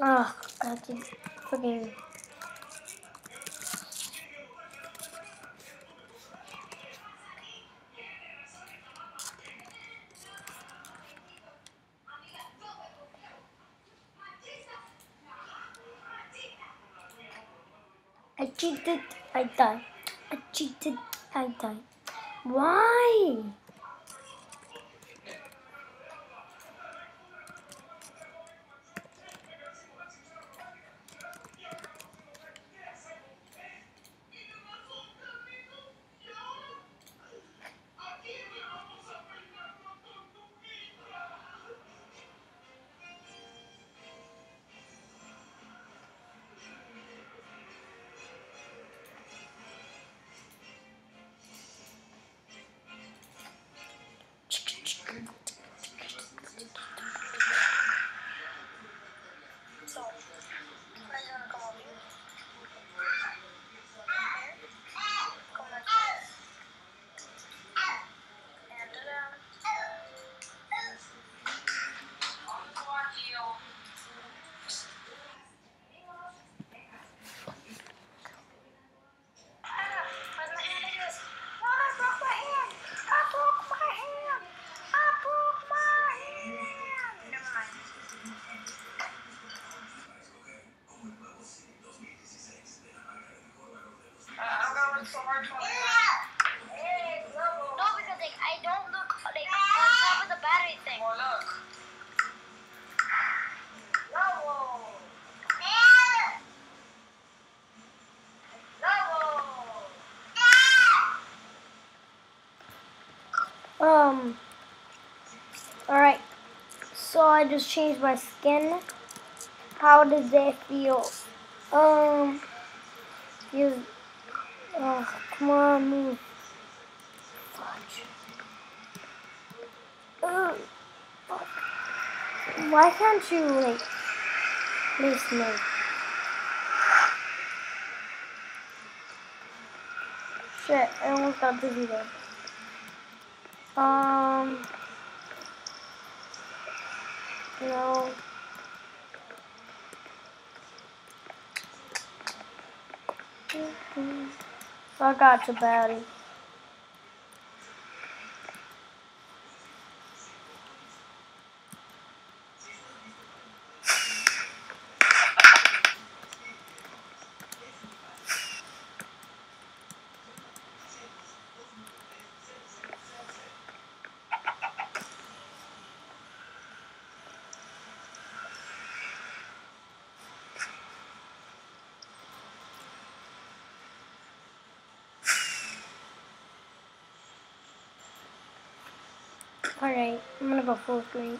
Oh, God, you forgive. I cheated, I died. I cheated, I died. Why? Um. Alright. So I just changed my skin. How does that feel? Um. Feels. Oh, come on, move. Ugh. Why can't you, like, miss me? Shit, I almost got dizzy there. Um. No. I got your battery. Alright, I'm gonna go full screen.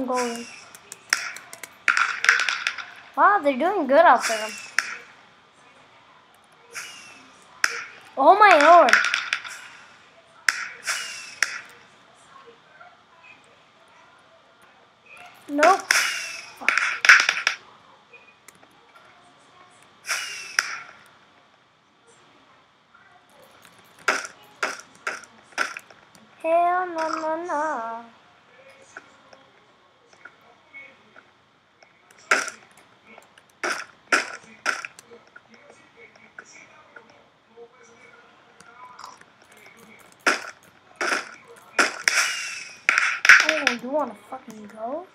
I'm going. Wow, they're doing good out there. Oh my lord. Nope. Hell no no no. Oh, you wanna fucking go?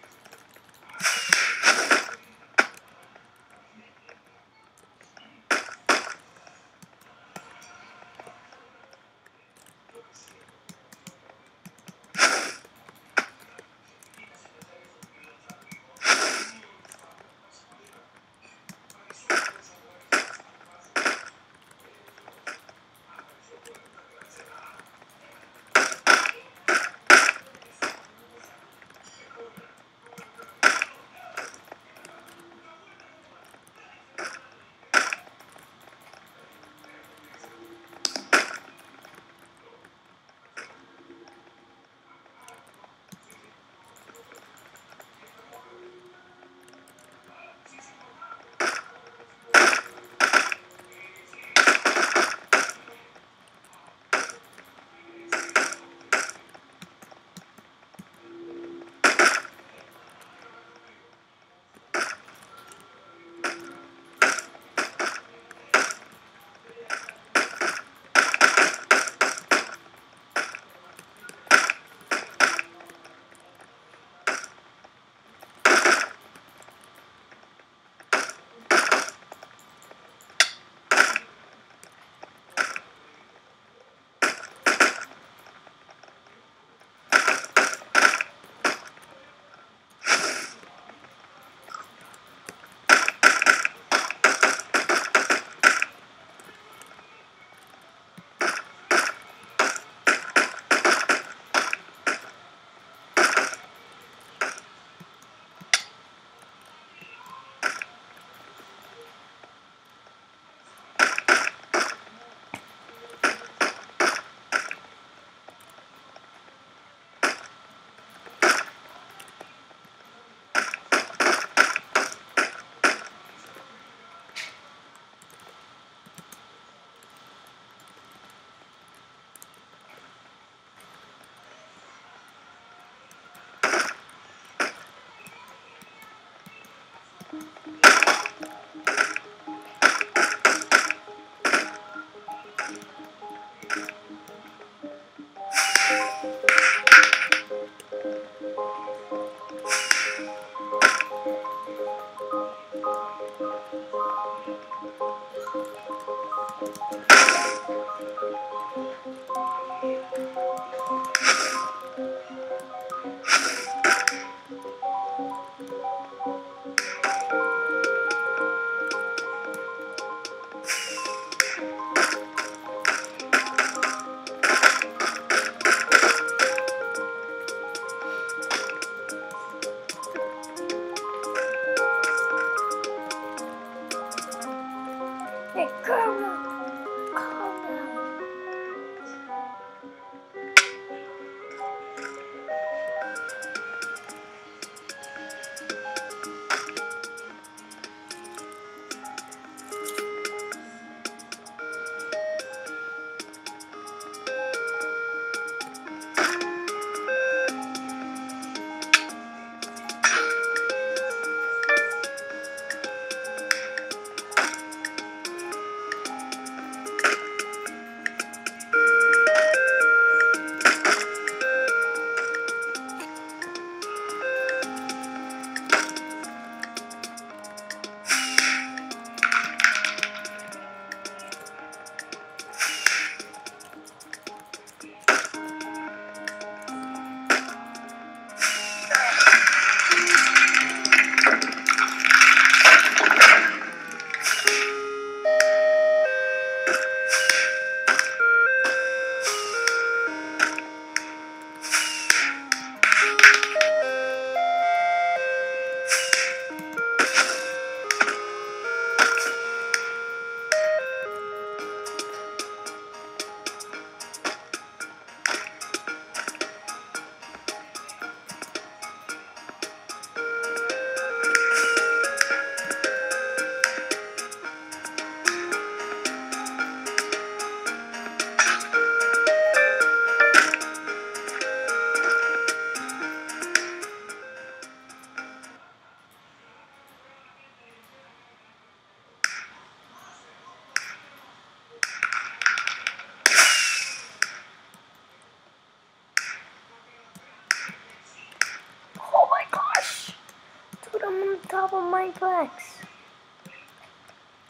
Top of Mineplex.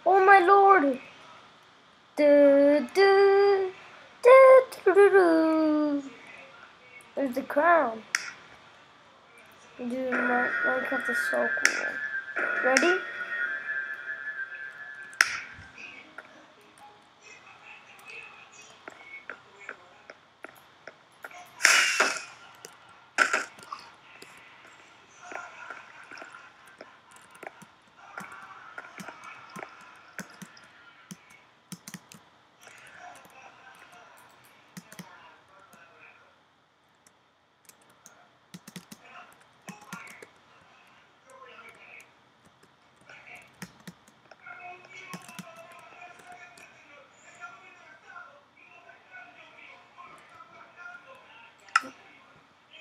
Oh my lord. Do, do, do, do, do, do. There's the crown. Dude, Minecraft is so cool. Ready?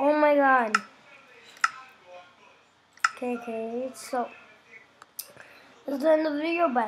Oh my god. Okay, okay, so. This is the end of the video, bye.